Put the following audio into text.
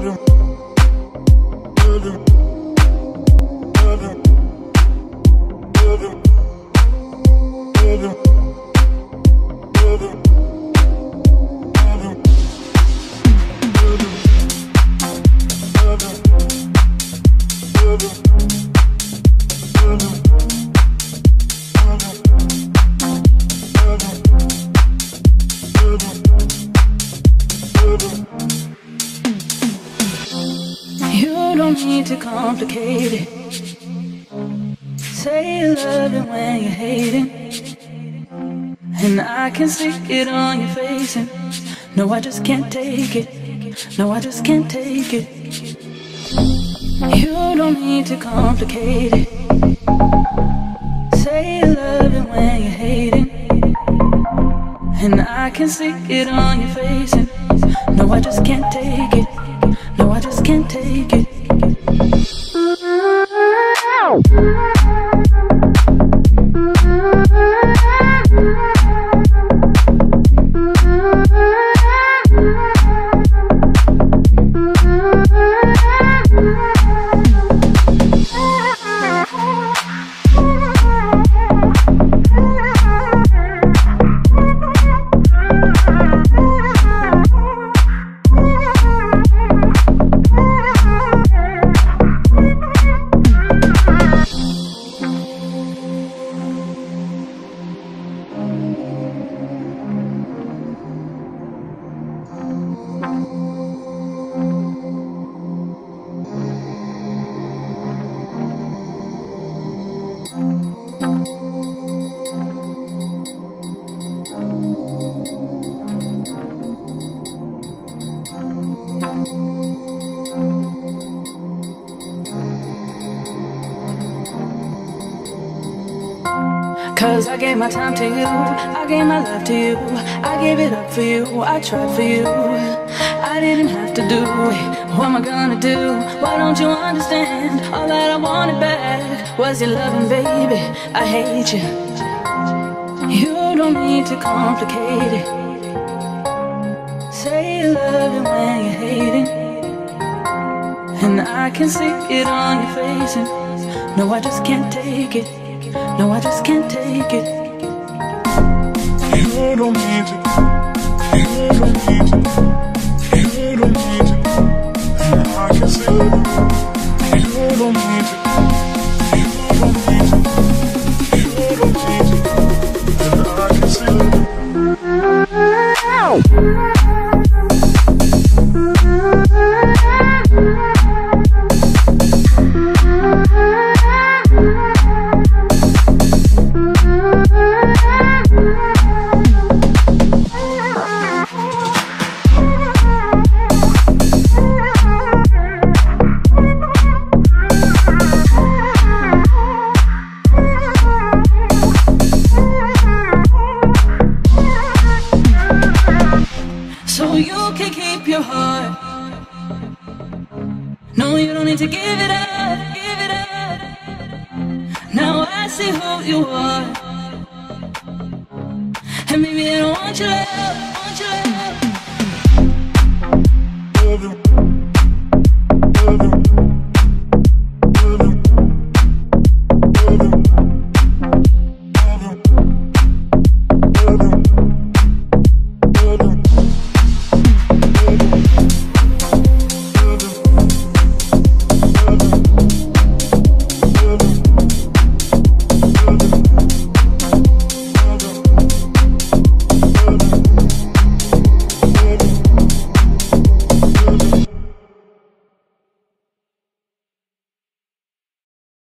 You don't need to complicate it. Say you love it when you're hating. And I can see it on your face. And no, I just can't take it. No, I just can't take it. You don't need to complicate it. Say you love it when you're hating. And I can see it on your face. And no, I just can't take it. No, I just can't take it. Cause I gave my time to you, I gave my love to you, I gave it up for you, I tried for you. I didn't have to do it, what am I gonna do? Why don't you understand? All that I wanted back was your loving, baby. I hate you. You don't need to complicate it. Say you love it when you hate hating. And I can see it on your face. And no, I just can't take it. No, I just can't take it. You don't need to. Don't need to give it up, give it up. Now I see who you are. And maybe I don't want your love, want your love.